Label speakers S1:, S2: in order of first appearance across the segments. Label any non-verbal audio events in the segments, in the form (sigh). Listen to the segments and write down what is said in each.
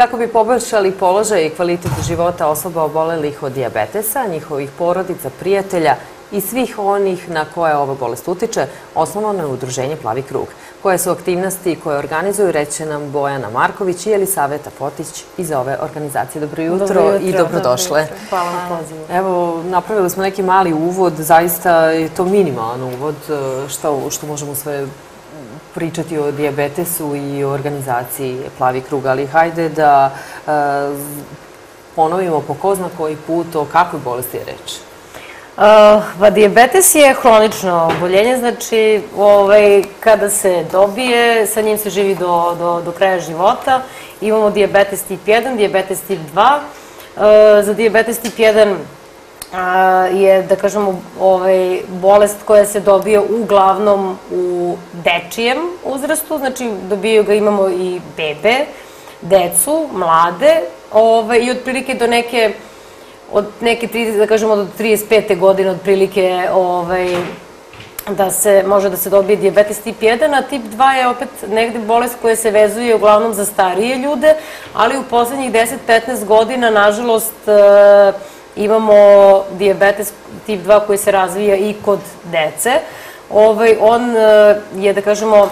S1: kako bi poboljšali položaj i kvalitet života osoba obolelih od diabetesa, njihovih porodica, prijatelja i svih onih na koje ova bolest utiče, osnovano je udruženje Plavi krug. Koje su aktivnosti koje organizuju, reće nam Bojana Marković i Elisaveta Potić iz ove organizacije. Dobro jutro,
S2: Dobro jutro
S1: i dobrodošle.
S2: Dobro. Hvala na pozivu.
S1: Evo, napravili smo neki mali uvod, zaista je to minimalan uvod, e, što, što možemo sve pričati o diabetesu i o organizaciji Plavi krug, ali hajde da e, ponovimo po ko zna koji put o kakvoj bolesti je reč.
S2: Uh, pa diabetes je hronično oboljenje, znači ovaj, kada se dobije, sa njim se živi do, do, do kraja života. Imamo diabetes tip 1, diabetes tip 2. Uh, za diabetes tip 1 je, da kažemo, ovaj, bolest koja se dobija uglavnom u dečijem uzrastu, znači dobiju ga imamo i bebe, decu, mlade, ovaj, i otprilike do neke od neke, 30, da kažemo, do 35. godine otprilike ovaj, da se, može da se dobije diabetes tip 1, a tip 2 je opet negde bolest koja se vezuje uglavnom za starije ljude, ali u poslednjih 10-15 godina, nažalost, e, imamo diabetes tip 2 koji se razvija i kod dece. Ovaj, on e, je, da kažemo,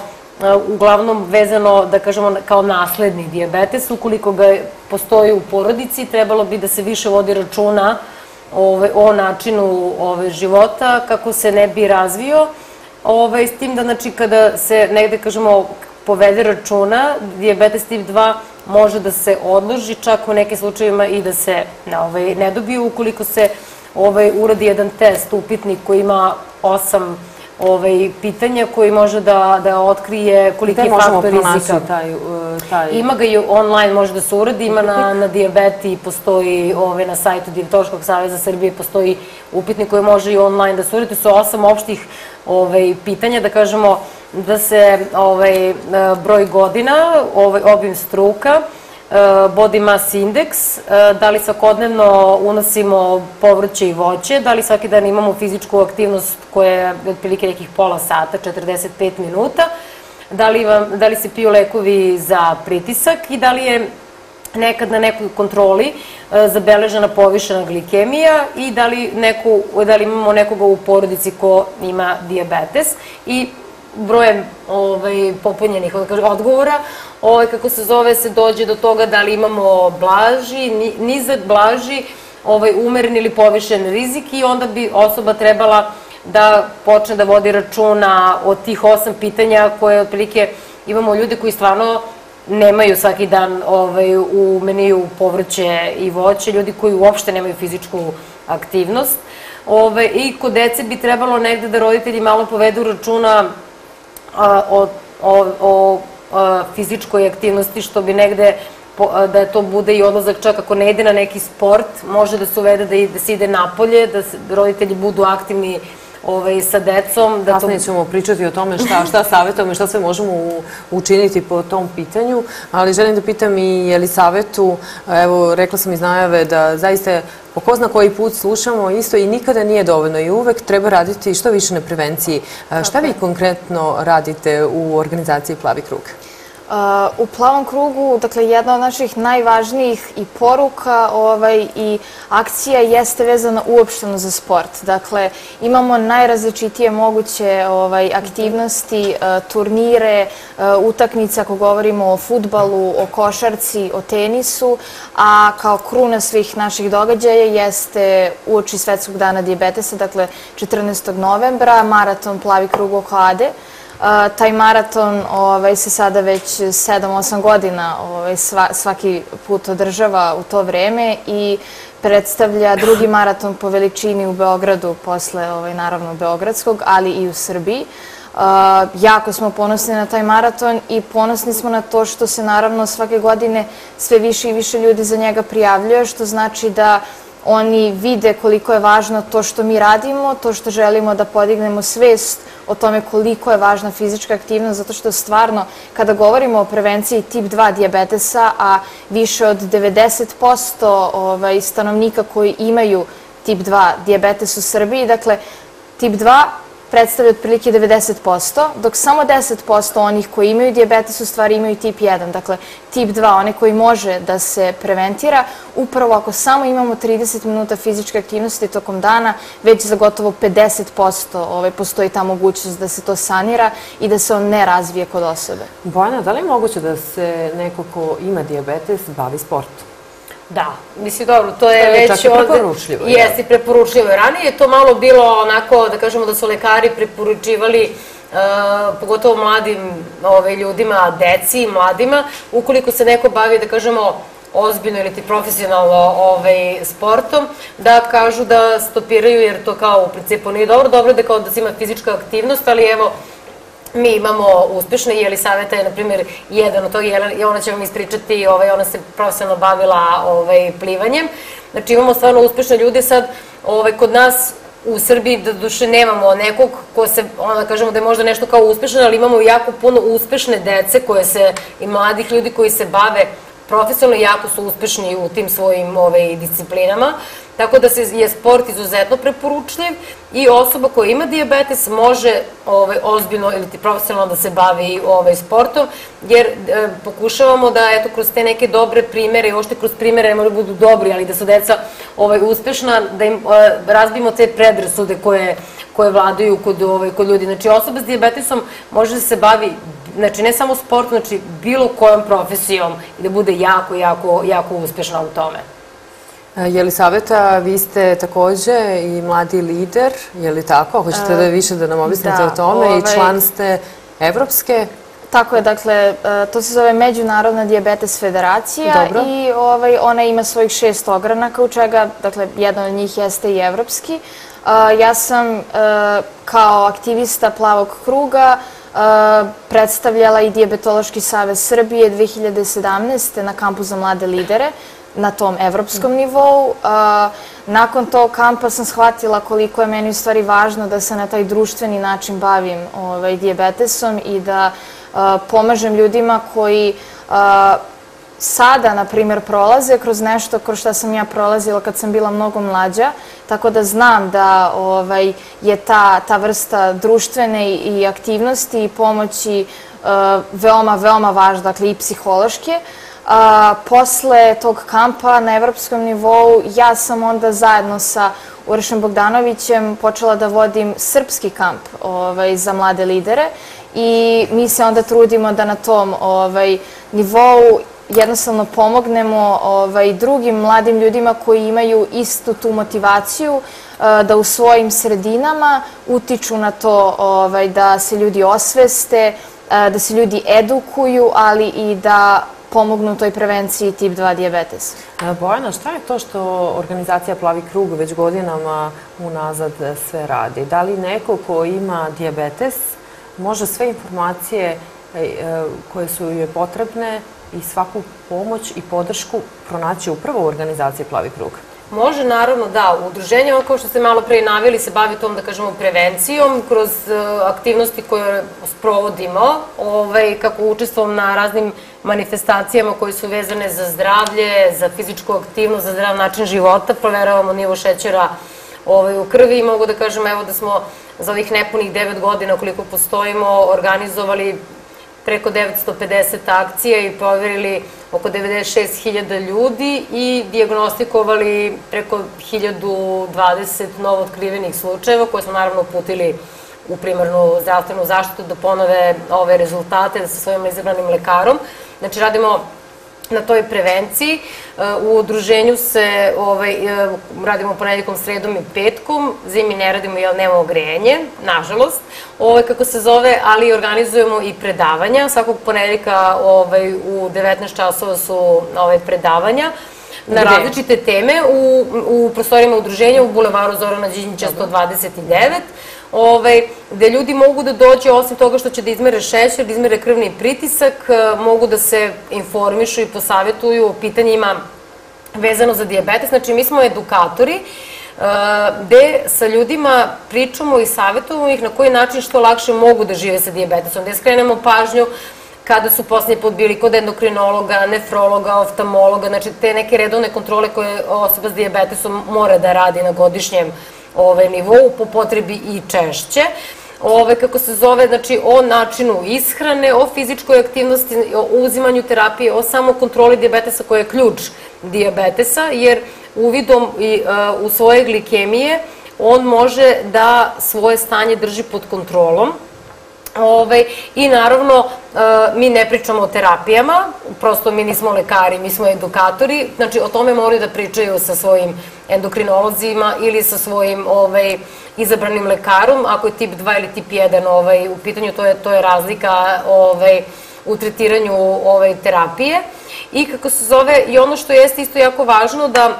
S2: uglavnom vezano, da kažemo, kao nasledni diabetes. Ukoliko ga postoji u porodici, trebalo bi da se više vodi računa ove, o načinu ove, života, kako se ne bi razvio. Ove, s tim da, znači, kada se negde, kažemo, povede računa, diabetes tip 2 može da se odloži, čak u nekim slučajevima i da se ne, ovaj, ne dobije, ukoliko se ovaj, uradi jedan test, upitnik koji ima osam ovaj, pitanja koji može da, da otkrije koliki je faktor rizika.
S1: Taj, uh, taj...
S2: Ima ga i online, može da se uradi, ima na, na diabeti, postoji ovaj, na sajtu Dijabetološkog savjeza Srbije, postoji upitnik koji može i online da se uradi. To su osam opštih ovaj, pitanja, da kažemo da se ovaj, broj godina, ovaj, obim struka, E, body mass index, e, da li svakodnevno unosimo povrće i voće, da li svaki dan imamo fizičku aktivnost koja je otprilike nekih pola sata, 45 minuta, da li, vam, da li se piju lekovi za pritisak i da li je nekad na nekoj kontroli e, zabeležena povišena glikemija i da li, da li imamo nekoga u porodici ko ima diabetes i brojem ovaj, popunjenih odgovora, ovaj, kako se zove, se dođe do toga da li imamo blaži, nizak, blaži, ovaj, umeren ili povišen rizik i onda bi osoba trebala da počne da vodi računa od tih osam pitanja koje otprilike imamo ljude koji stvarno nemaju svaki dan ovaj, u meniju povrće i voće, ljudi koji uopšte nemaju fizičku aktivnost. Ove, I kod dece bi trebalo negde da roditelji malo povedu računa o, o, o fizičkoj aktivnosti, što bi negde da to bude i odlazak čak ako ne ide na neki sport, može da se uvede da, ide, da se ide napolje, da se, roditelji budu aktivni ovaj, sa decom.
S1: Da Kasnije to... ćemo pričati o tome šta, šta savjetujemo i šta sve možemo u, učiniti po tom pitanju, ali želim da pitam i Elisavetu, evo rekla sam iz najave da zaista po ko zna koji put slušamo isto i nikada nije dovoljno i uvek treba raditi što više na prevenciji. Šta vi konkretno radite u organizaciji Plavi krug?
S3: U plavom krugu, dakle, jedna od naših najvažnijih i poruka ovaj, i akcija jeste vezana uopšteno za sport. Dakle, imamo najrazličitije moguće ovaj, aktivnosti, uh, turnire, uh, utakmice, ako govorimo o futbalu, o košarci, o tenisu, a kao kruna svih naših događaja jeste uoči Svetskog dana diabetesa, dakle, 14. novembra, maraton Plavi krug oko Ade, taj maraton ovaj, se sada već 7-8 godina ovaj, sva, svaki put održava u to vreme i predstavlja drugi maraton po veličini u Beogradu posle, ovaj, naravno, Beogradskog, ali i u Srbiji. Jako smo ponosni na taj maraton i ponosni smo na to što se naravno svake godine sve više i više ljudi za njega prijavljuje, što znači da oni vide koliko je važno to što mi radimo, to što želimo da podignemo svest o tome koliko je važna fizička aktivnost, zato što stvarno, kada govorimo o prevenciji tip 2 diabetesa, a više od 90% ovaj, stanovnika koji imaju tip 2 diabetes u Srbiji, dakle, tip 2 predstavlja otprilike 90%, dok samo 10% onih koji imaju diabetes u stvari imaju tip 1, dakle tip 2, one koji može da se preventira, upravo ako samo imamo 30 minuta fizičke aktivnosti tokom dana, već za gotovo 50% ovaj, postoji ta mogućnost da se to sanira i da se on ne razvije kod osobe.
S1: Bojana, da li je moguće da se neko ko ima diabetes bavi sportom?
S2: Da, mislim, dobro, to je,
S1: To je
S2: već...
S1: čak i preporučljivo, jel?
S2: Jeste, preporučljivo. Ranije je to malo bilo onako, da kažemo da su lekari preporučivali e, pogotovo mladim ove, ljudima, deci, mladima, ukoliko se neko bavi, da kažemo, ozbiljno ili ti profesionalno ovaj, sportom, da kažu da stopiraju jer to kao u principu nije dobro. Dobro je da kao da se ima fizička aktivnost, ali evo, mi imamo uspešne i Elisaveta je, na primjer, jedan od toga, i ona će vam ispričati, ovaj, ona se profesionalno bavila ovaj, plivanjem. Znači imamo stvarno uspešne ljude sad, ovaj, kod nas u Srbiji da duše nemamo nekog ko se, onda kažemo da je možda nešto kao uspešan, ali imamo jako puno uspešne dece koje se, i mladih ljudi koji se bave profesionalno jako su uspešni u tim svojim ovaj, disciplinama. Tako da se je sport izuzetno preporučljiv i osoba koja ima diabetes može ovaj, ozbiljno ili ti profesionalno da se bavi ovaj, sportom, jer e, pokušavamo da eto, kroz te neke dobre primere i ošte kroz primere ne moraju da budu dobri, ali da su deca uspešna, da im e, razbimo te predrasude koje koje vladaju kod, kod ljudi. Znači, osoba s diabetesom može da se bavi znači ne samo sportom, znači bilo kojom profesijom i da bude jako, jako, jako uspešna u tome.
S1: E, Jelisaveta, vi ste takođe i mladi lider, je li tako? Hoćete da više da nam objasnite
S3: da,
S1: o tome i
S3: ovaj-
S1: član ste Evropske
S3: Tako je, dakle, e, to se zove Međunarodna diabetes federacija
S1: Dobro.
S3: i ovaj, ona ima svojih šest ogranaka, u čega, dakle, jedan od njih jeste i evropski. E, Ja sam e, kao aktivista Plavog kruga e, predstavljala i Diabetološki savez Srbije 2017. na kampu za mlade lidere na tom evropskom nivou. Nakon tog kampa sam shvatila koliko je meni u stvari važno da se na taj društveni način bavim ovaj, diabetesom i da pomažem ljudima koji sada, na primjer, prolaze kroz nešto kroz šta sam ja prolazila kad sam bila mnogo mlađa, tako da znam da ovaj, je ta, ta vrsta društvene i aktivnosti i pomoći uh, veoma, veoma važna, dakle i psihološke. A, posle tog kampa na evropskom nivou ja sam onda zajedno sa Urošem Bogdanovićem počela da vodim srpski kamp ovaj, za mlade lidere i mi se onda trudimo da na tom ovaj, nivou jednostavno pomognemo ovaj, drugim mladim ljudima koji imaju istu tu motivaciju eh, da u svojim sredinama utiču na to ovaj, da se ljudi osveste, eh, da se ljudi edukuju, ali i da pomognu toj prevenciji tip 2 diabetesa.
S1: E, Bojana, šta je to što organizacija Plavi krug već godinama unazad sve radi? Da li neko ko ima diabetes može sve informacije e, e, koje su joj potrebne i svaku pomoć i podršku pronaći upravo u organizaciji Plavi krug?
S2: Može, naravno, da. Udruženje, kao što ste malo pre navili, se bavi tom, da kažemo, prevencijom kroz e, aktivnosti koje sprovodimo, ovaj, kako učestvom na raznim manifestacijama koje su vezane za zdravlje, za fizičku aktivnost, za zdrav način života, proveravamo nivo šećera ovaj, u krvi i mogu da kažem evo da smo za ovih nepunih 9 godina koliko postojimo organizovali preko 950 akcija i proverili oko 96.000 ljudi i diagnostikovali preko 1020 novootkrivenih slučajeva koje smo naravno uputili u primarnu zdravstvenu zaštitu da ponove ove rezultate sa svojim izabranim lekarom. Znači radimo na toj prevenciji. U udruženju se ovaj, radimo ponedjeljkom, sredom i petkom. Zimi ne radimo jer nemamo grejenje, nažalost. Ovaj, kako se zove, ali organizujemo i predavanja. Svakog ponedjeljka ovaj, u 19 časova su ovaj, predavanja na
S1: Gde?
S2: različite teme u, u prostorijama udruženja u Bulevaru Zorana Đinđića 129 ovaj, gde ljudi mogu da dođe, osim toga što će da izmere šećer, da izmere krvni pritisak, eh, mogu da se informišu i posavetuju o pitanjima vezano za diabetes. Znači, mi smo edukatori, eh, gde sa ljudima pričamo i savjetujemo ih na koji način što lakše mogu da žive sa diabetesom, gde skrenemo pažnju kada su posljednji put bili kod endokrinologa, nefrologa, oftalmologa, znači te neke redovne kontrole koje osoba s diabetesom mora da radi na godišnjem ovaj, nivou, po potrebi i češće. ove, kako se zove, znači o načinu ishrane, o fizičkoj aktivnosti, o uzimanju terapije, o samokontroli diabetesa koja je ključ diabetesa, jer uvidom i, uh, u svoje glikemije on može da svoje stanje drži pod kontrolom, Ovaj, I naravno, e, mi ne pričamo o terapijama, prosto mi nismo lekari, mi smo edukatori, znači o tome moraju da pričaju sa svojim endokrinolozima ili sa svojim ovaj, izabranim lekarom, ako je tip 2 ili tip 1 ovaj, u pitanju, to je, to je razlika ovaj, u tretiranju ovaj, terapije. I kako se zove, i ono što jeste isto jako važno da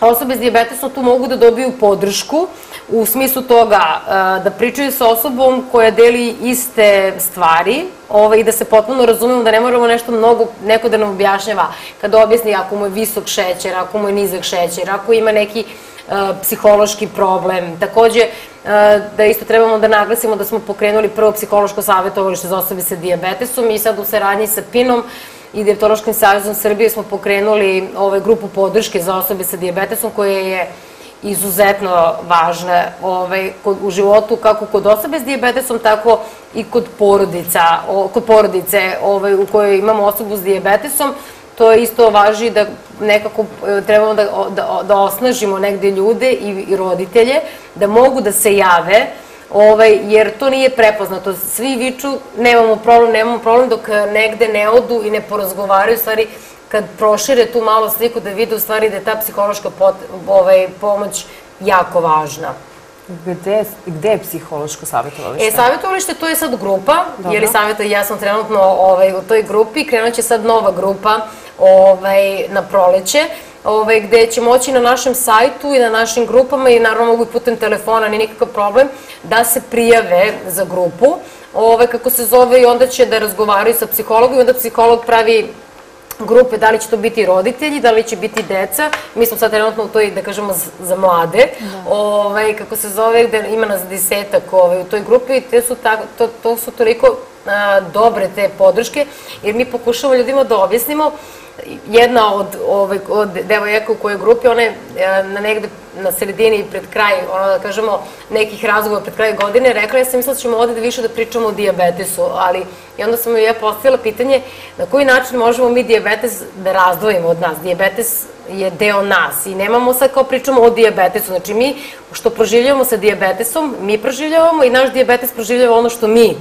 S2: osobe s diabetesom tu mogu da dobiju podršku u smislu toga da pričaju sa osobom koja deli iste stvari ovaj, i da se potpuno razumemo da ne moramo nešto mnogo, neko da nam objašnjava kada objasni ako mu je visok šećer, ako mu je nizak šećer, ako ima neki psihološki problem. Takođe, da isto trebamo da naglasimo da smo pokrenuli prvo psihološko savjetovalište za osobe sa diabetesom i sad u saradnji sa PIN-om i Dijetološkim savjezom Srbije smo pokrenuli ovaj, grupu podrške za osobe sa diabetesom koja je izuzetno važna ovaj, kod, u životu, kako kod osobe s diabetesom, tako i kod porodica, kod porodice ovaj, u kojoj imamo osobu s diabetesom. To isto važi da nekako e, trebamo da, da, da osnažimo negde ljude i, i roditelje, da mogu da se jave, ovaj, jer to nije prepoznato. Svi viču, nemamo problem, nemamo problem, dok negde ne odu i ne porazgovaraju, stvari, kad prošire tu malo sliku da vide u stvari da je ta psihološka pot, ovaj, pomoć jako važna.
S1: Gde, gde je psihološko savjetovalište?
S2: E, savjetovalište to je sad grupa, Dobro. jer je savjeta, ja sam trenutno ovaj, u toj grupi, krenut će sad nova grupa ovaj, na proleće, ovaj, gde će moći na našem sajtu i na našim grupama i naravno mogu i putem telefona, nije nikakav problem, da se prijave za grupu, ovaj, kako se zove i onda će da razgovaraju sa psihologom i onda psiholog pravi grupe, da li će to biti roditelji, da li će biti deca. Mi smo sad trenutno u toj, da kažemo, za mlade, da. ovaj, kako se zove, gde ima nas desetak ovaj, u toj grupi i te su to, to su toliko a, dobre te podrške, jer mi pokušamo ljudima da objasnimo jedna od, ove, od devojaka u kojoj grupi, ona je e, na negde na sredini pred kraj, ono da kažemo, nekih razgovora pred kraj godine, rekla ja sam mislila da ćemo ovde više da pričamo o diabetesu, ali i onda sam joj ja postavila pitanje na koji način možemo mi diabetes da razdvojimo od nas. Diabetes je deo nas i nemamo sad kao pričamo o diabetesu. Znači mi što proživljavamo sa diabetesom, mi proživljavamo i naš diabetes proživljava ono što mi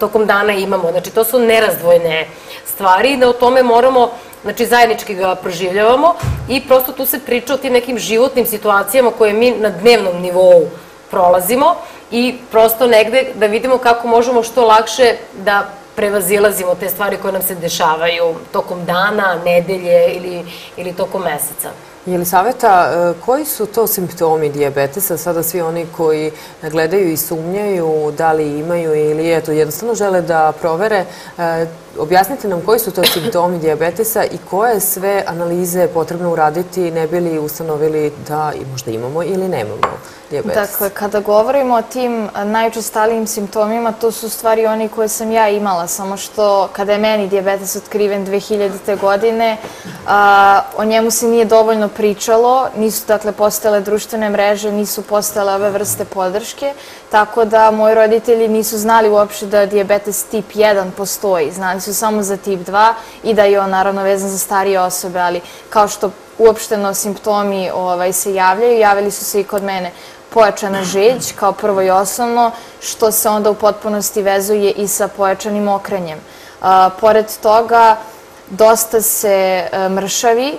S2: tokom dana imamo. Znači to su nerazdvojne stvari i da o tome moramo Znači, zajednički ga proživljavamo i prosto tu se priča o tim nekim životnim situacijama koje mi na dnevnom nivou prolazimo i prosto negde da vidimo kako možemo što lakše da prevazilazimo te stvari koje nam se dešavaju tokom dana, nedelje ili, ili tokom meseca.
S1: Jelisaveta, e, koji su to simptomi dijabetesa? Sada svi oni koji gledaju i sumnjaju da li imaju ili eto, jednostavno žele da provere. Objasnite nam koji su to simptomi dijabetesa i koje sve analize potrebno uraditi ne bi li ustanovili da možda imamo ili nemamo diabetes?
S3: Dakle, kada govorimo o tim najučestalijim simptomima, to su stvari oni koje sam ja imala, samo što kada je meni diabetes otkriven 2000. godine, o njemu se nije dovoljno pričalo, nisu dakle postale društvene mreže, nisu postale ove vrste podrške, tako da moji roditelji nisu znali uopšte da diabetes tip 1 postoji, znali su samo za tip 2 i da je on naravno vezan za starije osobe, ali kao što uopšteno simptomi ovaj, se javljaju, javili su se i kod mene pojačana žeđ kao prvo i osnovno, što se onda u potpunosti vezuje i sa pojačanim okrenjem. A, pored toga, dosta se e, mršavi,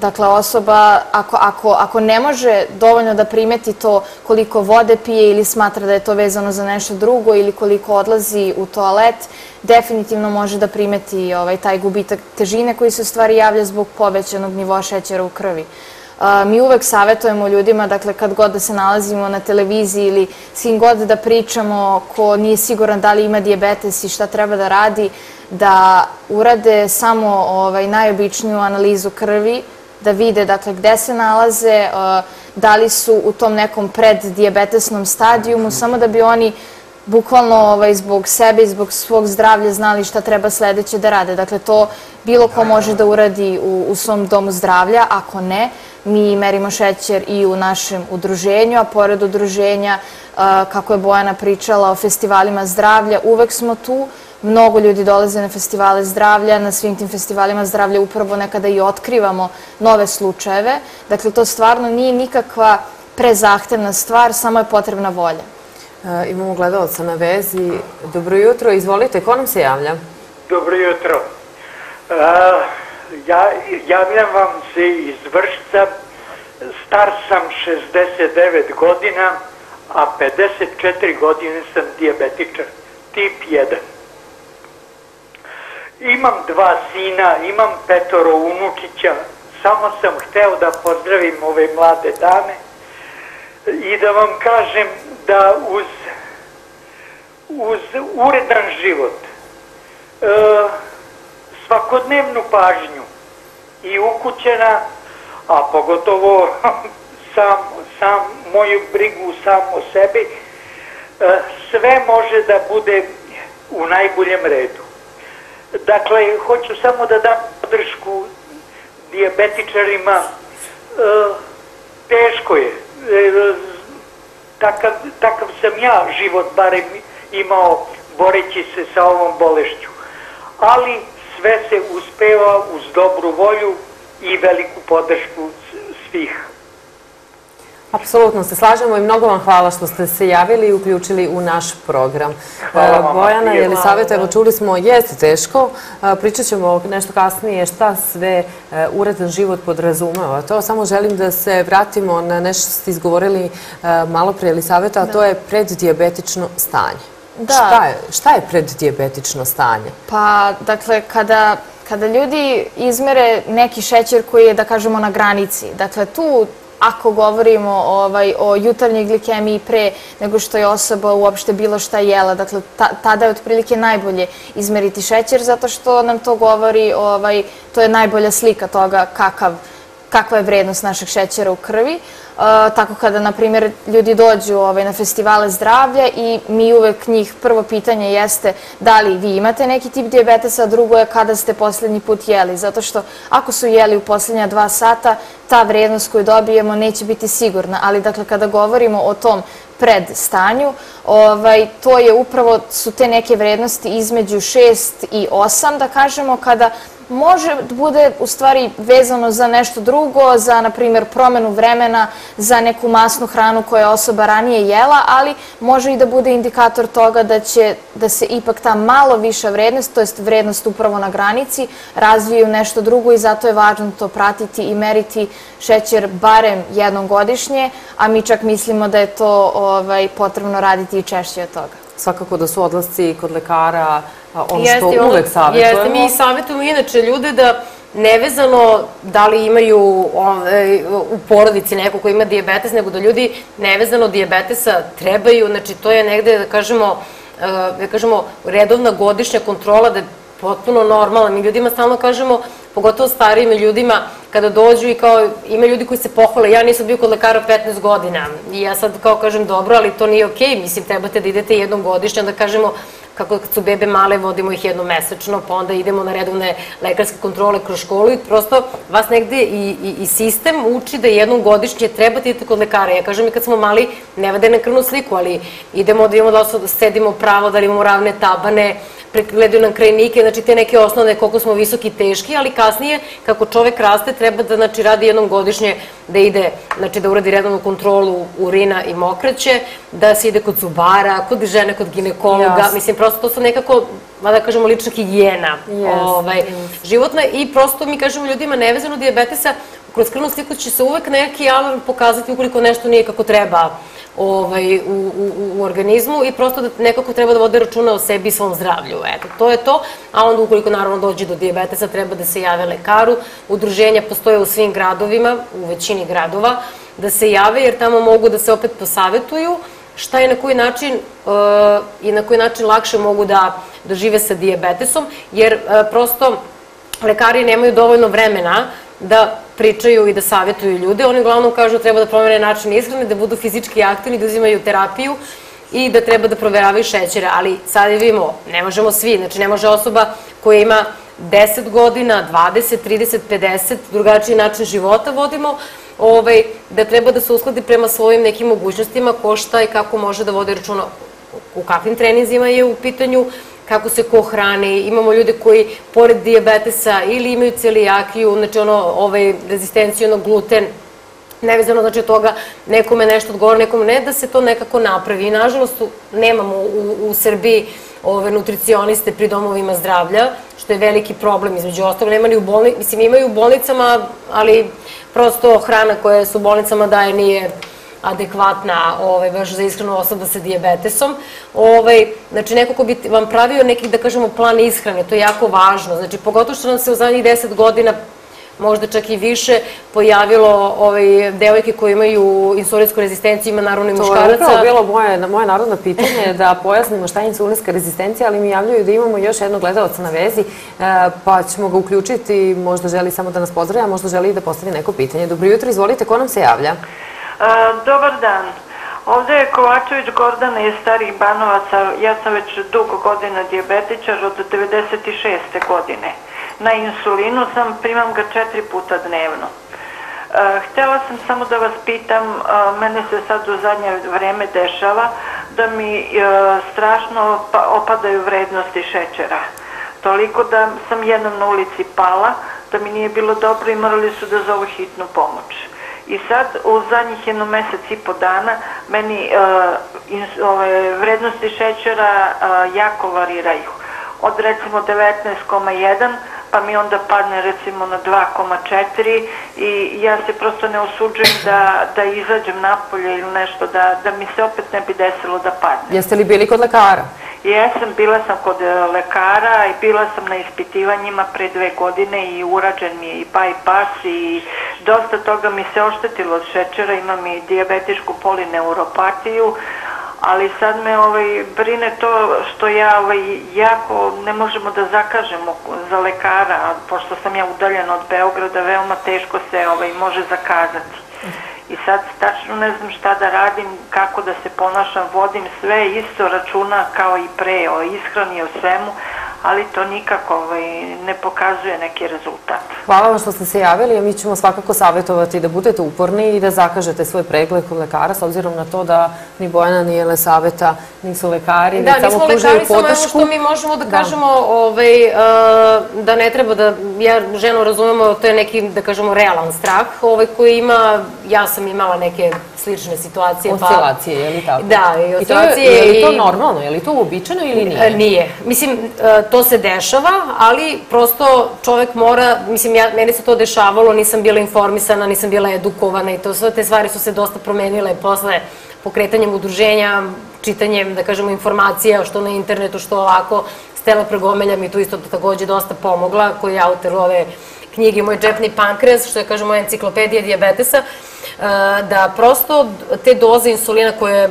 S3: Dakle, osoba, ako, ako, ako ne može dovoljno da primeti to koliko vode pije ili smatra da je to vezano za nešto drugo ili koliko odlazi u toalet, definitivno može da primeti ovaj, taj gubitak težine koji se u stvari javlja zbog povećanog nivoa šećera u krvi. mi uvek savjetujemo ljudima, dakle, kad god da se nalazimo na televiziji ili s kim god da pričamo ko nije siguran da li ima diabetes i šta treba da radi, da urade samo ovaj, najobičniju analizu krvi, da vide dakle, gde se nalaze, uh, da li su u tom nekom preddiabetesnom stadijumu, samo da bi oni bukvalno ovaj, zbog sebe i zbog svog zdravlja znali šta treba sledeće da rade. Dakle, to bilo ko može da uradi u, u svom domu zdravlja, ako ne, mi merimo šećer i u našem udruženju, a pored udruženja, kako je Bojana pričala o festivalima zdravlja, uvek smo tu, Mnogo ljudi dolaze na festivale zdravlja, na svim tim festivalima zdravlja upravo nekada i otkrivamo nove slučajeve. Dakle, to stvarno nije nikakva prezahtevna stvar, samo je potrebna volja.
S1: E, imamo gledalca na vezi. Dobro jutro, izvolite, ko nam se javlja?
S4: Dobro jutro. E, ja, javljam vam se iz Vršca, star sam 69 godina, a 54 godine sam diabetičar, tip 1. Imam dva sina, imam petoro unukića, samo sam hteo da pozdravim ove mlade dame i da vam kažem da uz, uz uredan život, e, svakodnevnu pažnju i ukućena, a pogotovo (laughs) sam, sam moju brigu sam o sebi, e, sve može da bude u najboljem redu. Dakle, hoću samo da dam podršku dijabetičarima. E, teško je. E, takav, takav sam ja život barem imao boreći se sa ovom bolešću. Ali sve se uspeva uz dobru volju i veliku podršku svih.
S1: Apsolutno se slažemo i mnogo vam hvala što ste se javili i uključili u naš program.
S4: Hvala vam.
S1: Bojana, je li savjet, evo čuli smo, jeste teško, pričat ćemo nešto kasnije šta sve e, uredan život podrazumeva. To samo želim da se vratimo na nešto što ste izgovorili e, malo pre Elisaveta, a to je preddijabetično stanje.
S3: Da.
S1: Šta je, šta je preddijabetično stanje?
S3: Pa, dakle, kada kada ljudi izmere neki šećer koji je, da kažemo, na granici, dakle, tu ako govorimo ovaj, o jutarnjoj glikemiji pre nego što je osoba uopšte bilo šta jela. Dakle, ta, tada je otprilike najbolje izmeriti šećer zato što nam to govori, ovaj, to je najbolja slika toga kakav, kakva je vrednost našeg šećera u krvi tako kada, na primjer, ljudi dođu ovaj, na festivale zdravlja i mi uvek njih prvo pitanje jeste da li vi imate neki tip diabetesa, a drugo je kada ste poslednji put jeli. Zato što ako su jeli u poslednja dva sata, ta vrednost koju dobijemo neće biti sigurna. Ali, dakle, kada govorimo o tom pred stanju, ovaj, to je upravo, su te neke vrednosti između 6 i 8, da kažemo, kada može da bude u stvari vezano za nešto drugo, za, na primjer, promenu vremena, za neku masnu hranu koju je osoba ranije jela, ali može i da bude indikator toga da će da se ipak ta malo viša vrednost, to jest vrednost upravo na granici, razvije u nešto drugo i zato je važno to pratiti i meriti šećer barem jednom godišnje, a mi čak mislimo da je to ovaj, potrebno raditi i češće od toga.
S1: Svakako da su odlasci kod lekara ono što uvek savjetujemo.
S2: Jeste, mi savjetujemo inače ljude da nevezano da li imaju u porodici neko ko ima diabetes, nego da ljudi nevezano diabetesa trebaju, znači to je negde, da kažemo, e, da kažemo, redovna godišnja kontrola da je potpuno normalna. Mi ljudima stalno kažemo, pogotovo starijim ljudima, kada dođu i kao, ima ljudi koji se pohvale, ja nisam bio kod lekara 15 godina i ja sad kao kažem dobro, ali to nije okej, okay. mislim trebate da idete jednom godišnje, da kažemo kako kad su bebe male, vodimo ih jednom mesečno, pa onda idemo na redovne lekarske kontrole kroz školu i prosto vas negde i, i, i sistem uči da jednom godišnje trebate idete kod lekara. Ja kažem i kad smo mali, ne vade na krvnu sliku, ali idemo da imamo da sedimo pravo, da imamo ravne tabane, pregledaju nam krajnike, znači te neke osnovne koliko smo visoki teški, ali kasnije kako čovek raste treba da znači, radi jednom godišnje da ide, znači da uradi redovnu kontrolu urina i mokraće, da se ide kod zubara, kod žene, kod ginekologa, yes. mislim prosto to su nekako, da kažemo, lična higijena yes. ovaj, životna i prosto mi kažemo ljudima nevezano diabetesa, kroz krvnu sliku će se uvek neki alarm pokazati ukoliko nešto nije kako treba ovaj, u, u, u organizmu i prosto da nekako treba da vode računa o sebi i svom zdravlju. Eto, to je to, a onda ukoliko naravno dođe do diabetesa treba da se jave lekaru. Udruženja postoje u svim gradovima, u većini gradova, da se jave jer tamo mogu da se opet posavetuju šta je na koji način uh, i na koji način lakše mogu da, da žive sa diabetesom, jer uh, prosto lekari nemaju dovoljno vremena da pričaju i da savjetuju ljude. Oni uglavnom kažu da treba da promene način ishrane, da budu fizički aktivni, da uzimaju terapiju i da treba da proveravaju šećere, ali sad vidimo, ne možemo svi, znači ne može osoba koja ima 10 godina, 20, 30, 50, drugačiji način života vodimo, ovaj, da treba da se uskladi prema svojim nekim mogućnostima ko šta i kako može da vode računa u kakvim treninzima je u pitanju, kako se ko hrani, imamo ljude koji pored diabetesa ili imaju celijakiju, znači ono, ovaj, rezistenciju na gluten, nevezano znači toga nekome nešto odgovara, nekome ne, da se to nekako napravi. I nažalost nemamo u, u Srbiji ove nutricioniste pri domovima zdravlja, što je veliki problem između ostalog. Nema ni u bolnicama, mislim imaju u bolnicama, ali prosto hrana koja se u bolnicama daje nije adekvatna ovaj, baš za ishranu osoba sa diabetesom. Ovaj, znači, neko ko bi vam pravio neki, da kažemo, plan ishrane, to je jako važno. Znači, pogotovo što nam se u zadnjih deset godina možda čak i više, pojavilo ovaj, devojke koje imaju insulinsku rezistenciju, ima naravno i muškaraca.
S1: To je upravo bilo moje, moje narodno pitanje, da pojasnimo šta je insulinska rezistencija, ali mi javljaju da imamo još jednog gledalca na vezi, e, pa ćemo ga uključiti, možda želi samo da nas pozdravlja, možda želi da postavi neko pitanje. Dobro jutro, izvolite, ko nam se javlja?
S5: Dobar dan. Ovde je Kovačević Gordana iz Starih Banovaca. Ja sam već dugo godina diabetičar od 96. godine. Na insulinu sam, primam ga četiri puta dnevno. htela sam samo da vas pitam, mene se sad u zadnje vreme dešava da mi strašno pa, opadaju vrednosti šećera. Toliko da sam jednom na ulici pala, da mi nije bilo dobro i morali su da zovu hitnu pomoć. I sad u zadnjih jedno mesec i po dana meni uh, in, ove, vrednosti šećera uh, jako variraju. Od recimo 19,1 pa mi onda padne recimo na 2,4 i ja se prosto ne osuđujem da, da izađem napolje ili nešto, da, da mi se opet ne bi desilo da padne.
S1: Jeste li bili kod lekara?
S5: Jesam, bila sam kod e, lekara i bila sam na ispitivanjima pre dve godine i urađen mi je i bypass i dosta toga mi se oštetilo od šećera, imam i diabetičku polineuropatiju, ali sad me ovaj, brine to što ja ovaj, jako ne možemo da zakažemo za lekara, pošto sam ja udaljena od Beograda, veoma teško se ovaj, može zakazati. I sad tačno ne znam šta da radim, kako da se ponašam, vodim sve isto računa kao i pre, o ishrani, o svemu, ali to nikako ovaj, ne pokazuje neki rezultat.
S1: Hvala vam što ste se javili, a mi ćemo svakako savjetovati da budete uporni i da zakažete svoj pregled kod lekara, s obzirom na to da ni Bojana, ni Ele Saveta nisu lekari,
S2: da, samo pružaju podršku. Da, nismo lekari, samo što mi možemo da, da. kažemo ovaj, uh, da ne treba da, ja ženu razumemo, to je neki, da kažemo, realan strah ovaj, koji ima, ja sam imala neke slične situacije.
S1: Oscilacije, pa, je li tako?
S2: Da, i oscilacije.
S1: I to je, je li to normalno, je li to uobičajeno ili nije?
S2: Nije. Mislim, uh, to se dešava, ali prosto čovek mora, mislim, ja, meni se to dešavalo, nisam bila informisana, nisam bila edukovana i to sve te stvari su se dosta promenile posle pokretanjem udruženja, čitanjem, da kažemo, informacija, što na internetu, što ovako, Stela Pregomelja mi tu isto takođe dosta pomogla, koji je autor ove knjige Moj džepni pankreas, što je, kažemo, enciklopedija diabetesa, da prosto te doze insulina koje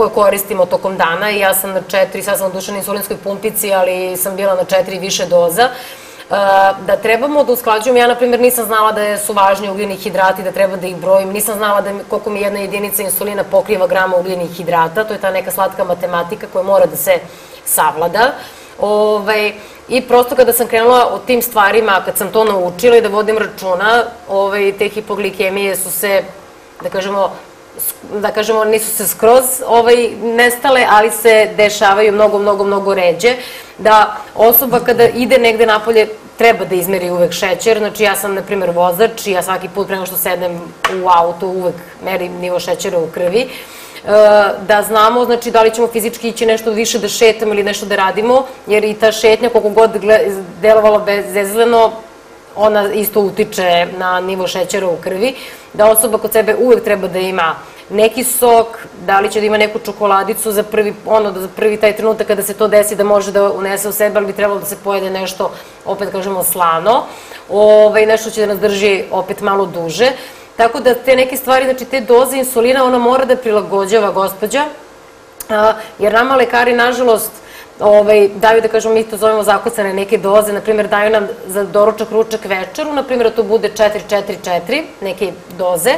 S2: koje koristimo tokom dana i ja sam na četiri, sad sam na insulinskoj pumpici, ali sam bila na četiri više doza, e, da trebamo da usklađujemo, ja na primjer nisam znala da su važni ugljeni hidrati, da treba da ih brojim, nisam znala da koliko mi jedna jedinica insulina pokriva grama ugljenih hidrata, to je ta neka slatka matematika koja mora da se savlada. Ovaj, I prosto kada sam krenula o tim stvarima, kad sam to naučila i da vodim računa, ovaj, te hipoglikemije su se, da kažemo, da kažemo, nisu se skroz ovaj, nestale, ali se dešavaju mnogo, mnogo, mnogo ređe, da osoba kada ide negde napolje treba da izmeri uvek šećer, znači ja sam, na primjer, vozač i ja svaki put prema što sednem u auto uvek merim nivo šećera u krvi, da znamo znači da li ćemo fizički ići nešto više da šetamo ili nešto da radimo, jer i ta šetnja koliko god delovala bezvezleno, ona isto utiče na nivo šećera u krvi, da osoba kod sebe uvek treba da ima neki sok, da li će da ima neku čokoladicu za prvi, ono, za prvi taj trenutak kada se to desi da može da unese u sebe, ali bi trebalo da se pojede nešto, opet kažemo, slano, ovaj, nešto će da nas drži opet malo duže. Tako da te neke stvari, znači te doze insulina, ona mora da prilagođava gospođa, jer nama lekari, nažalost, ovaj, daju, da kažemo, mi to zovemo zakucane neke doze, na primjer daju nam za doručak, ručak, večeru, na primjer da to bude 4-4-4, neke doze,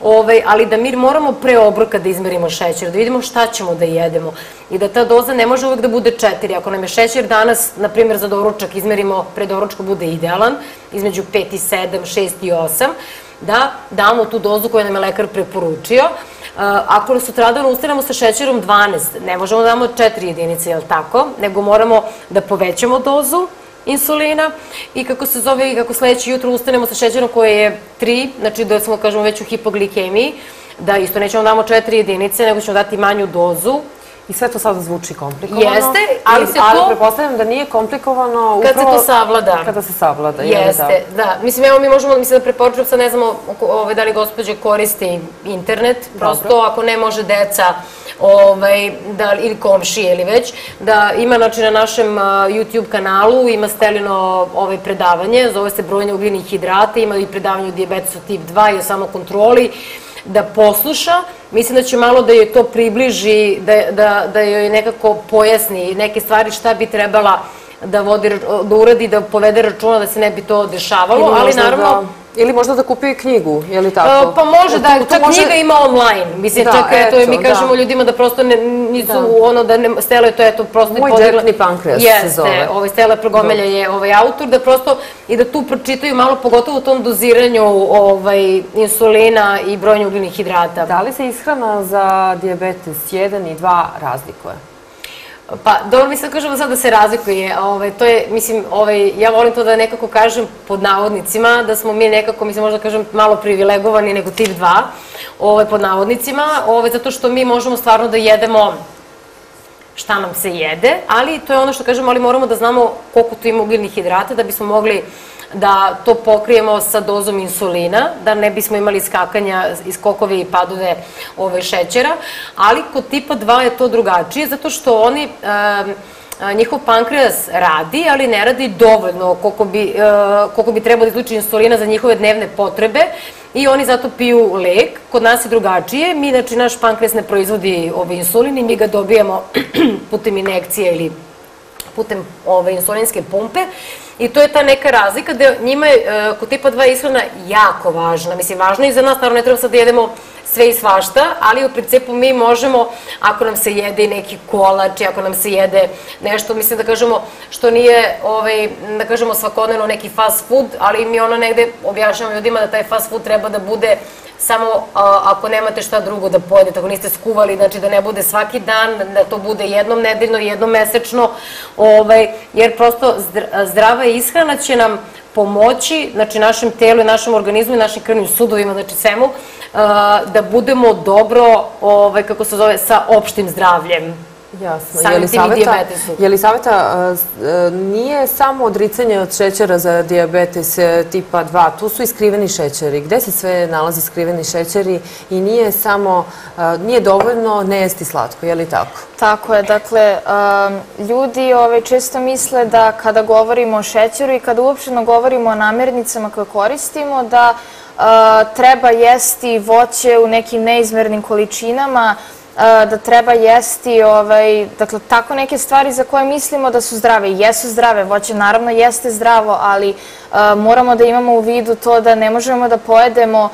S2: ovaj, ali da mi moramo pre obroka da izmerimo šećer, da vidimo šta ćemo da jedemo. I da ta doza ne može uvek da bude 4. Ako nam je šećer danas, na primjer za doručak, izmerimo pre doručka bude idealan, između 5 i 7, 6 i 8, da damo tu dozu koju nam je lekar preporučio, Ako sutradan ustanemo sa šećerom 12, ne možemo da damo 4 jedinice, jel tako? Nego moramo da povećamo dozu insulina i kako se zove, i kako sledeće jutro ustanemo sa šećerom koje je 3, znači da smo, kažemo, već u hipoglikemiji, da isto nećemo da damo 4 jedinice, nego ćemo dati manju dozu
S1: I sve to sada zvuči komplikovano.
S2: Jeste, ali se to...
S1: Prepostavljam da nije komplikovano
S2: upravo... Kad se to savlada.
S1: Kada se savlada,
S2: Jeste, da. da. Mislim, evo mi možemo, mislim da preporučujem, sad ne znamo da li gospođe koriste internet, prosto ako ne može deca ovaj, da, ili komšije ili već, da ima znači, na našem YouTube kanalu, ima stelino ovaj, predavanje, zove se brojne ugljenih hidrata, ima i predavanje o diabetesu tip 2 i o samokontroli, da posluša, mislim da će malo da joj to približi, da, da, da joj nekako pojasni neke stvari šta bi trebala da, vodi, da uradi, da povede računa da se ne bi to dešavalo, ali naravno... Da
S1: Ili možda da kupi knjigu, je li tako?
S2: Pa može da, čak može... knjiga ima online. Mislim, da, čak eto, eto mi kažemo da. ljudima da prosto ne, nisu ono da ne, Stela je to eto prosto...
S1: Moj podigla... džepni pankreas se zove. Jeste,
S2: ovaj Stela Progomelja je ovaj autor, da prosto i da tu pročitaju malo, pogotovo u tom doziranju ovaj, insulina i brojnju ugljenih hidrata.
S1: Da li se ishrana za diabetes 1 i 2 razlikuje?
S2: Pa, dobro, mislim da kažemo sad da se razlikuje. Ovaj, to je, mislim, ovaj, ja volim to da nekako kažem pod navodnicima, da smo mi nekako, mislim, možda kažem malo privilegovani nego tip 2, ovaj, pod navodnicima, ovaj, zato što mi možemo stvarno da jedemo šta nam se jede, ali to je ono što kažemo, ali moramo da znamo koliko tu ima ugljenih hidrata da bismo mogli da to pokrijemo sa dozom insulina, da ne bismo imali skakanja, iskokove i padove ove šećera, ali kod tipa 2 je to drugačije, zato što oni... Njihov pankreas radi, ali ne radi dovoljno koliko bi, koliko bi trebalo da izluči insulina za njihove dnevne potrebe i oni zato piju lek. Kod nas je drugačije. Mi, znači, naš pankreas ne proizvodi ovaj insulin i mi ga dobijamo (clears throat) putem inekcije ili putem ove insulinske pumpe i to je ta neka razlika da njima je e, kod tipa 2 ishrana jako važna. Mislim, važno je i za nas, naravno ne treba sad da jedemo sve i svašta, ali u principu mi možemo, ako nam se jede neki kolač, ako nam se jede nešto, mislim da kažemo, što nije, ovaj, da kažemo svakodnevno neki fast food, ali mi ono negde objašnjamo ljudima da taj fast food treba da bude samo a, ako nemate šta drugo da pojedete, ako niste skuvali, znači da ne bude svaki dan, da to bude jednom nedeljno, jednom mesečno, ovaj, jer prosto zdrava ishrana će nam pomoći, znači našem telu i našem organizmu i našim krvnim sudovima, znači svemu, da budemo dobro, ovaj, kako se zove, sa opštim zdravljem.
S1: Jasno. Je li, li saveta nije samo odricanje od šećera za diabetes e, tipa 2, tu su i skriveni šećeri. Gde se sve nalazi skriveni šećeri i nije samo, nije dovoljno ne jesti slatko, je li tako?
S3: Tako je, dakle, ljudi ove, često misle da kada govorimo o šećeru i kada uopšteno govorimo o namirnicama koje koristimo, da treba jesti voće u nekim neizmernim količinama, da treba jesti, ovaj, dakle, tako neke stvari za koje mislimo da su zdrave. Jesu zdrave, voće naravno jeste zdravo, ali moramo da imamo u vidu to da ne možemo da pojedemo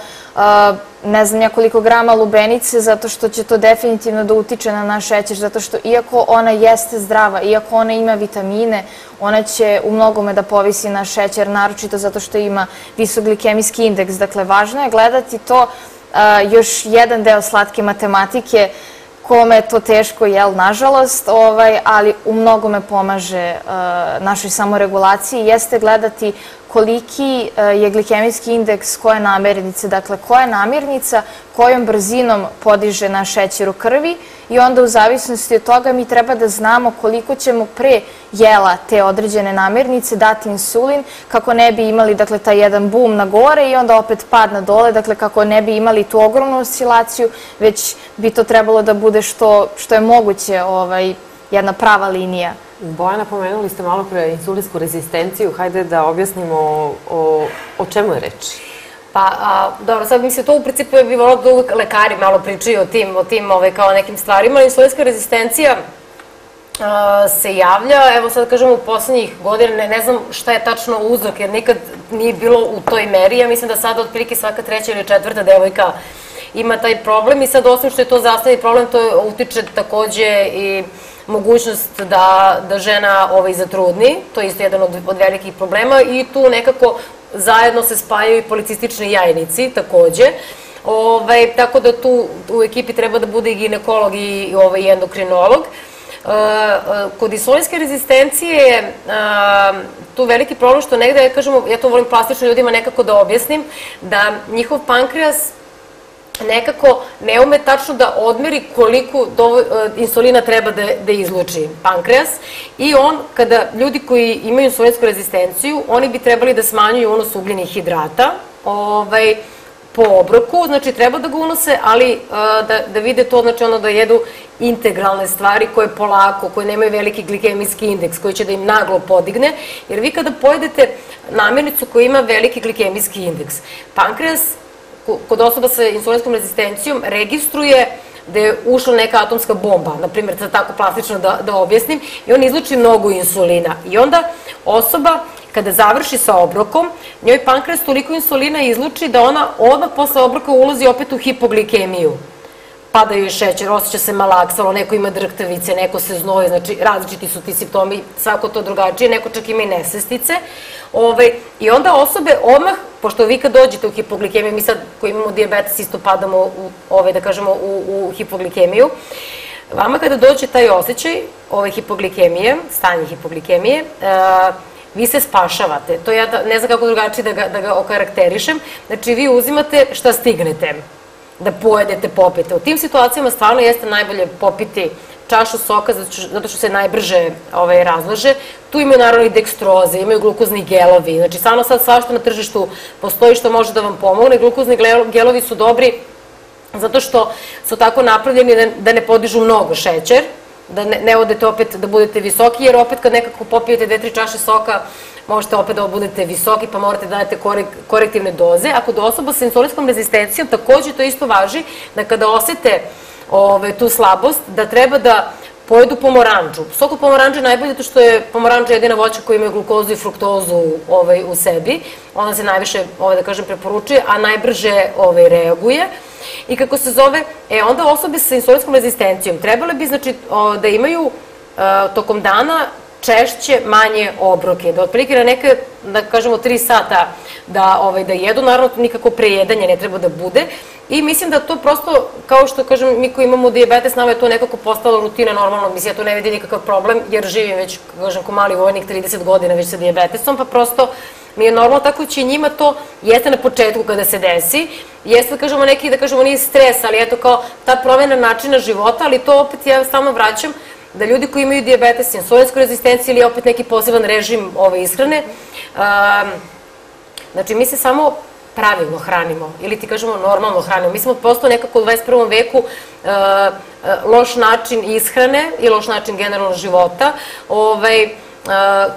S3: ne znam ja koliko grama lubenice, zato što će to definitivno da utiče na naš šećer, zato što iako ona jeste zdrava, iako ona ima vitamine, ona će u mnogome da povisi naš šećer, naročito zato što ima visok glikemijski indeks. Dakle, važno je gledati to još jedan deo slatke matematike, kome je to teško, jel, nažalost, ovaj, ali u mnogome pomaže našoj samoregulaciji, jeste gledati koliki e, je glikemijski indeks koje namirnice, dakle koja namirnica kojom brzinom podiže naš šećer u krvi i onda u zavisnosti od toga mi treba da znamo koliko ćemo pre jela te određene namirnice dati insulin kako ne bi imali dakle taj jedan bum na gore i onda opet pad na dole, dakle kako ne bi imali tu ogromnu oscilaciju, već bi to trebalo da bude što, što je moguće ovaj, jedna prava linija.
S1: Bojana, pomenuli ste malo pre insulinsku rezistenciju. Hajde da objasnimo o, o čemu je reč.
S2: Pa, a, dobro, sad mislim, to u principu je bi volao da uvek lekari malo pričaju o tim, o tim ove, ovaj, kao nekim stvarima. Insulinska rezistencija a, se javlja, evo sad kažemo u poslednjih godina, ne, ne znam šta je tačno uzrok, jer nikad nije bilo u toj meri, ja mislim da sada otprilike svaka treća ili četvrta devojka ima taj problem i sad osim što je to zastavni problem, to utiče takođe i mogućnost da, da žena ovaj, zatrudni, to je isto jedan od, od velikih problema i tu nekako zajedno se spajaju i policistični jajnici takođe. Ovaj, tako da tu u ekipi treba da bude i ginekolog i ovaj, i endokrinolog. Uh, uh, kod insulinske rezistencije je tu veliki problem što negde, ja, kažemo, ja to volim plastično ljudima nekako da objasnim, da njihov pankreas nekako ne ume tačno da odmeri koliko do, insulina treba da, da izluči pankreas i on, kada ljudi koji imaju insulinsku rezistenciju, oni bi trebali da smanjuju unos ugljenih hidrata, ovaj, po obroku, znači treba da ga unose, ali uh, da, da vide to, znači ono da jedu integralne stvari koje polako, koje nemaju veliki glikemijski indeks, koji će da im naglo podigne, jer vi kada pojedete namirnicu koja ima veliki glikemijski indeks, pankreas kod osoba sa insulinskom rezistencijom registruje da je ušla neka atomska bomba, na primjer, da tako plastično da, da objasnim, i on izluči mnogo insulina. I onda osoba kada završi sa obrokom, njoj pankreas toliko insulina izluči da ona odmah posle obroka ulazi opet u hipoglikemiju. Pada joj šećer, osjeća se malaksalo, neko ima drktavice, neko se znoje, znači različiti su ti simptomi, svako to drugačije, neko čak ima i nesestice. Ove, I onda osobe odmah, pošto vi kad dođete u hipoglikemiju, mi sad koji imamo diabetes isto padamo u, ove, da kažemo, u, u hipoglikemiju, Vama kada dođe taj osjećaj ove hipoglikemije, stanje hipoglikemije, uh, vi se spašavate. To ja da, ne znam kako drugačije da ga, da ga okarakterišem. Znači, vi uzimate šta stignete da pojedete, popite. U tim situacijama stvarno jeste najbolje popiti čašu soka zato što se najbrže ovaj, razlože. Tu imaju naravno i dekstroze, imaju glukozni gelovi. Znači, stvarno sad svašta na tržištu postoji što može da vam pomogne. Glukozni gelovi su dobri zato što su tako napravljeni da, da ne podižu mnogo šećer, da ne, ne odete opet da budete visoki, jer opet kad nekako popijete dve, tri čaše soka, možete opet da budete visoki, pa morate da dajete korek, korektivne doze. A kod osoba sa insulinskom rezistencijom takođe to isto važi da kada osete tu slabost, da treba da pojedu pomoranđu. Sok od pomoranđa je najbolje to što je pomoranđa jedina voća koja ima glukozu i fruktozu ovaj, u sebi. Ona se najviše, ovaj, da kažem, preporučuje, a najbrže ovaj, reaguje. I kako se zove, e, onda osobe sa insulinskom rezistencijom trebale bi znači, da imaju o, tokom dana češće manje obroke, da otprilike na neke, da kažemo, tri sata da, ovaj, da jedu, naravno nikako prejedanje ne treba da bude, I mislim da to prosto, kao što kažem, mi koji imamo diabetes, nama je to nekako postalo rutina normalno, mislim, ja to ne vidim nikakav problem, jer živim već, kažem, ko mali vojnik 30 godina već sa diabetesom, pa prosto mi je normalno tako će njima to, jeste na početku kada se desi, jeste da kažemo neki, da kažemo nije stres, ali eto kao ta promjena načina života, ali to opet ja stalno vraćam, da ljudi koji imaju diabetes, insulinsku rezistenciju ili opet neki poseban režim ove ishrane, znači mi se samo pravilno hranimo ili ti kažemo normalno hranimo. Mi smo prosto nekako u 21. veku uh, uh, loš način ishrane i loš način generalno života. Ovaj, uh,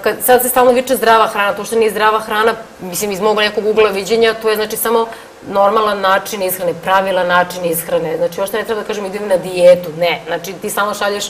S2: kad, sad se stalno viče zdrava hrana, to što nije zdrava hrana, mislim iz mog nekog ugla viđenja, to je znači samo normalan način ishrane, pravilan način ishrane. Znači, ošto ne treba da kažem idem na dijetu, ne. Znači, ti samo šalješ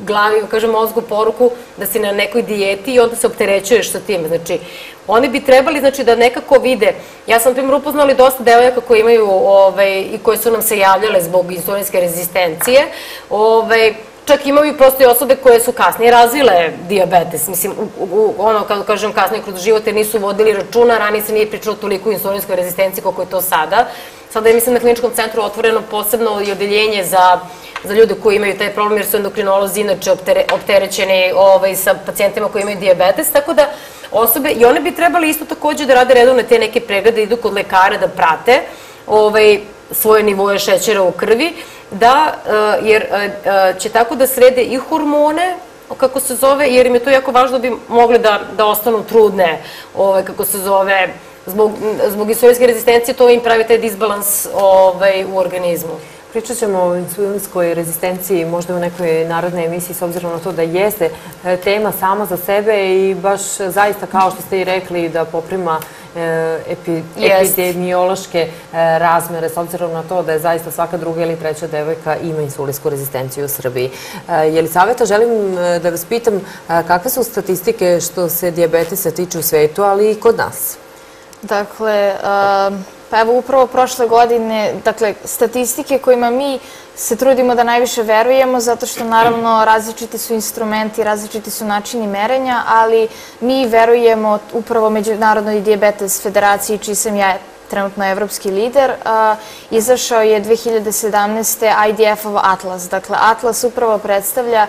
S2: glavi, kažem, mozgu poruku da si na nekoj dijeti i onda se opterećuješ sa tim. Znači, oni bi trebali znači, da nekako vide. Ja sam, primjer, upoznali dosta devojaka koji imaju ovaj, i koje su nam se javljale zbog insulinske rezistencije. Ovaj, čak imaju prosto i osobe koje su kasnije razvile diabetes, mislim, u, ono, kako kažem, kasnije kroz život jer nisu vodili računa, ranije se nije pričalo toliko o insulinskoj rezistenciji koliko je to sada. Sada je, mislim, na kliničkom centru otvoreno posebno i odeljenje za za ljude koji imaju taj problem, jer su endokrinolozi inače optere, opterećeni ovaj, sa pacijentima koji imaju diabetes, tako da osobe, i one bi trebali isto takođe da rade redovne te neke preglede, idu kod lekara da prate ovaj, svoje nivoje šećera u krvi, da, e, jer e, e, će tako da srede i hormone, kako se zove, jer im je to jako važno da bi mogle da, da ostanu trudne, ovaj, kako se zove, zbog, zbog insulinske rezistencije, to im pravi taj disbalans ovaj, u organizmu.
S1: Pričat ćemo o insulinskoj rezistenciji možda u nekoj narodnoj emisiji s obzirom na to da jeste tema sama za sebe i baš zaista kao što ste i rekli da poprima epi,
S2: Jest.
S1: epidemiološke e, razmere s obzirom na to da je zaista svaka druga ili treća devojka ima insulinsku rezistenciju u Srbiji. Jelisaveta, želim e, da vas pitam e, kakve su statistike što se dijabetesa tiče u svetu, ali i kod nas?
S3: Dakle, pa evo upravo prošle godine, dakle, statistike kojima mi se trudimo da najviše verujemo, zato što naravno različiti su instrumenti, različiti su načini merenja, ali mi verujemo upravo Međunarodnoj diabetes federaciji, čiji sam ja trenutno evropski lider, izašao je 2017. IDF-ov Atlas. Dakle, Atlas upravo predstavlja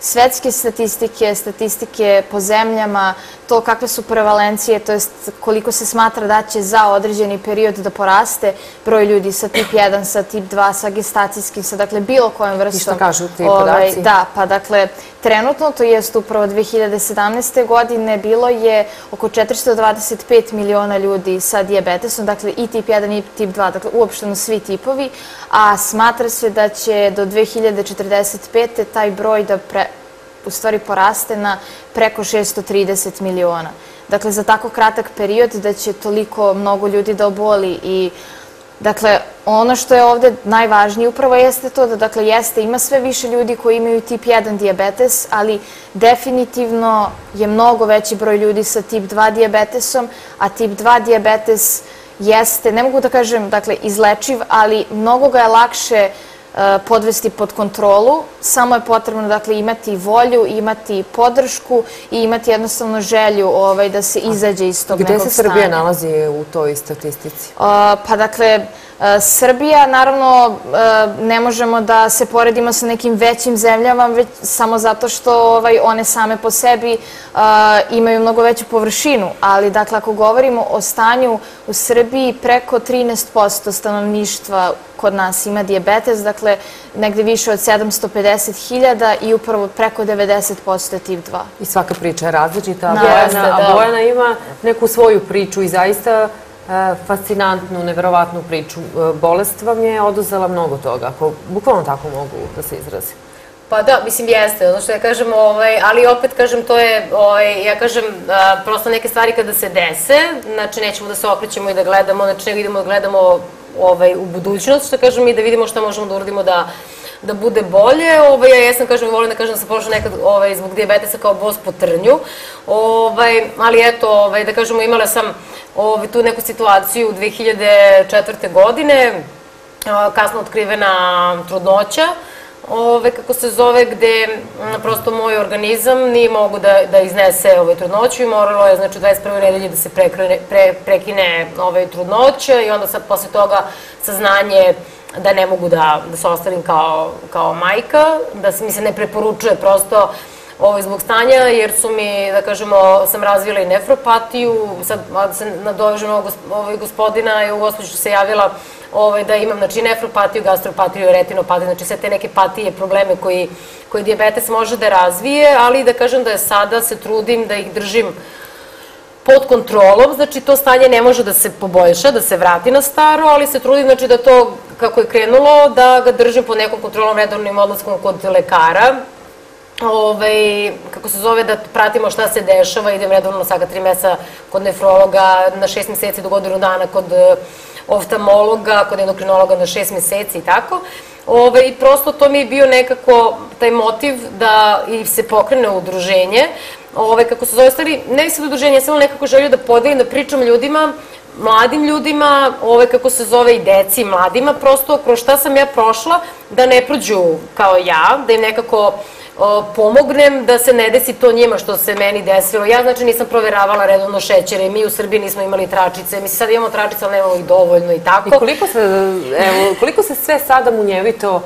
S3: svetske statistike, statistike po zemljama, to kakve su prevalencije, to jest koliko se smatra da će za određeni period da poraste broj ljudi sa tip 1, sa tip 2, sa gestacijskim, sa dakle bilo kojom vrstom.
S1: I šta kažu ti podaci?
S3: Da, pa dakle, trenutno, to jest upravo 2017. godine, bilo je oko 425 miliona ljudi sa diabetesom, dakle i tip 1 i tip 2, dakle uopšteno svi tipovi, a smatra se da će do 2045. taj broj da pre, u stvari poraste na preko 630 miliona. Dakle, za tako kratak period da će toliko mnogo ljudi da oboli i Dakle, ono što je ovde najvažnije upravo jeste to da, dakle, jeste, ima sve više ljudi koji imaju tip 1 diabetes, ali definitivno je mnogo veći broj ljudi sa tip 2 diabetesom, a tip 2 diabetes jeste, ne mogu da kažem, dakle, izlečiv, ali mnogo ga je lakše e, podvesti pod kontrolu, samo je potrebno dakle imati volju, imati podršku i imati jednostavno želju ovaj da se izađe iz tog
S1: Gde
S3: nekog
S1: se Srbija
S3: stanja.
S1: nalazi u toj statistici?
S3: Pa dakle, Srbija, naravno, uh, ne možemo da se poredimo sa nekim većim zemljama, već samo zato što ovaj, one same po sebi uh, imaju mnogo veću površinu, ali dakle, ako govorimo o stanju u Srbiji, preko 13% stanovništva kod nas ima diabetes, dakle, negde više od 750.000 i upravo preko 90% je tip 2.
S1: I svaka priča je različita, a Bojana, a
S2: da.
S1: Bojana ima neku svoju priču i zaista e, fascinantnu, neverovatnu priču. E, Bolest vam je oduzela mnogo toga, ako bukvalno tako mogu da se izrazim.
S2: Pa da, mislim jeste, ono što ja kažem, ovaj, ali opet kažem, to je, ovaj, ja kažem, a, prosto neke stvari kada se dese, znači nećemo da se okrećemo i da gledamo, znači nego idemo da gledamo ovaj, u budućnost, što kažem, i da vidimo šta možemo da uradimo da da bude bolje. Ovaj, ja jesam, kažem, volim da kažem da sam prošla nekad ovaj, zbog dijabetesa kao bos po trnju, ovaj, ali eto, ovaj, da kažemo, imala sam ovaj, tu neku situaciju 2004. godine, kasno otkrivena trudnoća, ove, kako se zove, gde prosto moj organizam nije mogu da, da iznese ove trudnoću i moralo je, znači, u 21. nedelji da se prekrene, pre, prekine ove trudnoća i onda sad posle toga saznanje da ne mogu da, da se ostavim kao, kao majka, da se mi se ne preporučuje prosto ovaj, zbog stanja, jer su mi, da kažemo, sam razvila i nefropatiju, sad da se nadovežem ovog ovaj, gospodina i u gospođu se javila ovaj, da imam znači, nefropatiju, gastropatiju retinopatiju, znači sve te neke patije, probleme koji, koji diabetes može da razvije, ali da kažem da je sada se trudim da ih držim pod kontrolom, znači to stanje ne može da se poboljša, da se vrati na staro, ali se trudim znači da to kako je krenulo, da ga držim pod nekom kontrolom redovnim odlaskom kod lekara, ovaj, kako se zove, da pratimo šta se dešava, idem redovno svaka tri meseca kod nefrologa, na šest meseci do godinu dana kod eh, oftalmologa, kod endokrinologa na šest meseci i tako. Ove, I prosto to mi je bio nekako taj motiv da i se pokrene udruženje. Ove, kako se zove, stvari, ne sad udruženje, ja samo nekako želju da podelim, da pričam ljudima, mladim ljudima, ove, kako se zove i deci, i mladima, prosto kroz šta sam ja prošla, da ne prođu kao ja, da im nekako pomognem da se ne desi to njima što se meni desilo. Ja znači nisam proveravala redovno šećere, mi u Srbiji nismo imali tračice, mi sad imamo tračice, ali nemamo ih dovoljno i tako.
S1: I koliko se, evo, koliko se sve sada munjevito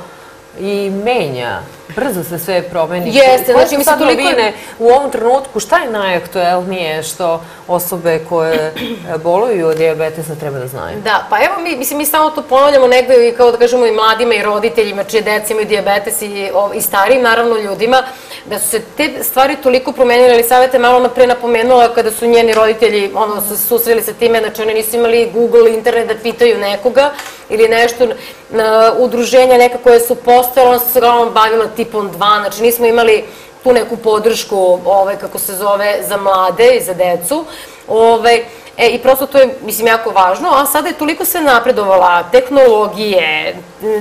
S1: i menja? Brzo se sve promeni.
S2: Jeste,
S1: Koje
S2: znači, mi se
S1: sad
S2: toliko-
S1: novine u ovom trenutku? Šta je najaktuelnije što osobe koje e, boluju od dijabetesa treba da znaju?
S2: Da, pa evo mi, mislim, mi samo to ponavljamo negde i kao da kažemo i mladima i roditeljima čije deca imaju dijabetes i, i starijim naravno ljudima, da su se te stvari toliko promenile, ali savete je malo napre napomenula kada su njeni roditelji ono, susreli sa time, znači oni nisu imali Google, internet da pitaju nekoga ili nešto, na, udruženja neka koje su postojala, ona su se uglavnom bavila tipom 2, znači nismo imali tu neku podršku, ovaj, kako se zove, za mlade i za decu. Ovaj, E, I prosto to je, mislim, jako važno, a sada je toliko se napredovala tehnologije,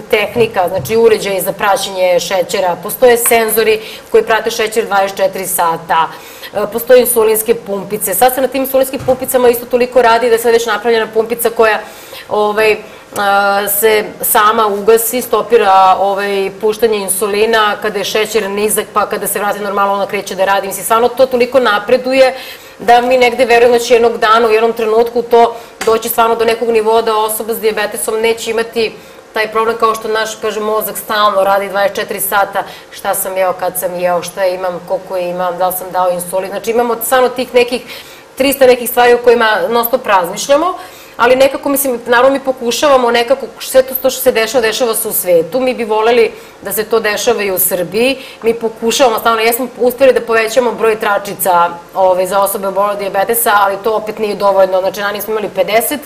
S2: tehnika, znači uređaj za praćenje šećera, postoje senzori koji prate šećer 24 sata, e, postoje insulinske pumpice. Sad se na tim insulinskim pumpicama isto toliko radi da je sad već napravljena pumpica koja ovaj, se sama ugasi, stopira ovaj, puštanje insulina kada je šećer nizak, pa kada se vrati normalno ona kreće da radi. Mislim, stvarno to toliko napreduje da mi negde verujemo da će jednog dana u jednom trenutku to doći stvarno do nekog nivoa da osoba s diabetesom neće imati taj problem kao što naš, kaže, mozak stalno radi 24 sata, šta sam jeo, kad sam jeo, šta imam, koliko imam, da li sam dao insulin. Znači imamo stvarno tih nekih 300 nekih stvari o kojima non stop razmišljamo ali nekako, mislim, naravno mi pokušavamo nekako, sve to, to što se dešava, dešava se u svetu, mi bi voleli da se to dešava i u Srbiji, mi pokušavamo, stavno, jesmo uspeli da povećamo broj tračica ovaj, za osobe obolo diabetesa, ali to opet nije dovoljno, znači nani smo imali 50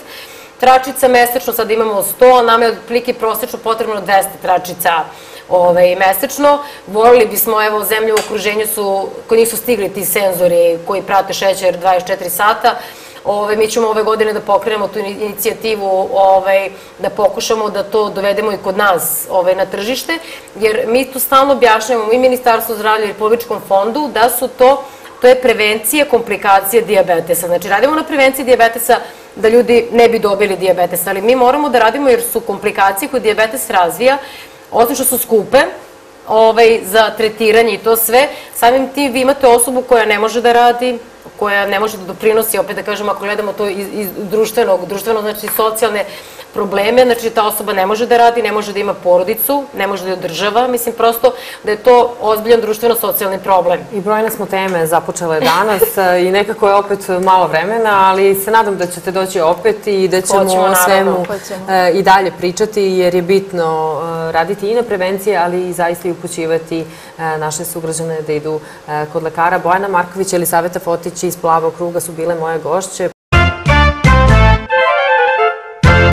S2: tračica mesečno, sada imamo 100, a nama je otprilike prosečno potrebno 200 tračica ovaj, mesečno. Volili bismo, evo, zemlje u okruženju su, koji nisu stigli ti senzori koji prate šećer 24 sata, Ove, mi ćemo ove godine da pokrenemo tu inicijativu ovaj, da pokušamo da to dovedemo i kod nas ovaj, na tržište, jer mi tu stalno objašnjamo i Ministarstvo zdravlja i Republičkom fondu da su to, to je prevencija komplikacije diabetesa. Znači, radimo na prevenciji diabetesa da ljudi ne bi dobili diabetes, ali mi moramo da radimo jer su komplikacije koje diabetes razvija, osim što su skupe, ovaj, za tretiranje i to sve, samim tim vi imate osobu koja ne može da radi, koja ne može da doprinosi, opet da kažem, ako gledamo to iz, iz društvenog, društveno, znači socijalne probleme, znači ta osoba ne može da radi, ne može da ima porodicu, ne može da je održava, mislim prosto da je to ozbiljan društveno-socijalni problem.
S1: I brojne smo teme započele danas i nekako je opet malo vremena, ali se nadam da ćete doći opet i da ćemo Hoćemo, o svemu e, i dalje pričati, jer je bitno e, raditi i na prevencije, ali i zaista i upućivati e, naše sugrađane da idu kod lekara. Bojana Marković i Elisaveta Fotić iz Plavog kruga su bile moje gošće.